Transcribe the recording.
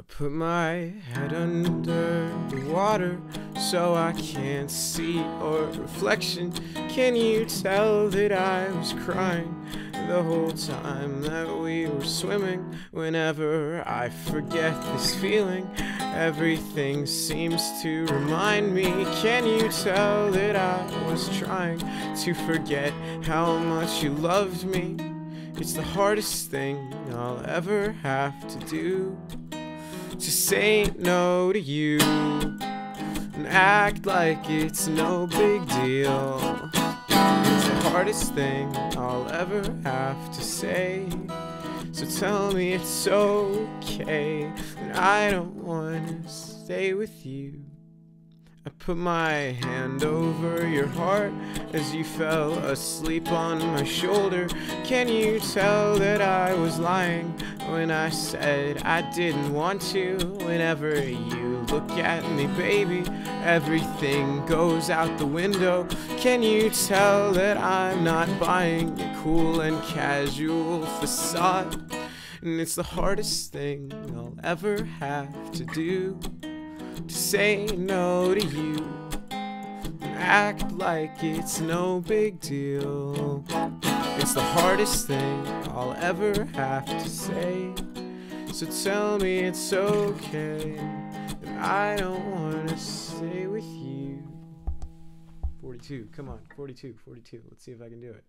I put my head under the water so I can't see your reflection. Can you tell that I was crying the whole time that we were swimming? Whenever I forget this feeling, everything seems to remind me. Can you tell that I was trying to forget how much you loved me? It's the hardest thing I'll ever have to do to say no to you and act like it's no big deal. It's the hardest thing I'll ever have to say. So tell me it's okay that I don't want to stay with you. I put my hand over your heart as you fell asleep on my shoulder. Can you tell that I was lying when I said I didn't want to? Whenever you look at me, baby, everything goes out the window. Can you tell that I'm not buying your cool and casual facade? And it's the hardest thing I'll ever have to do to say no to you and act like it's no big deal. It's the hardest thing I'll ever have to say. So tell me it's okay that I don't want to stay with you. 42, come on, 42, 42. Let's see if I can do it.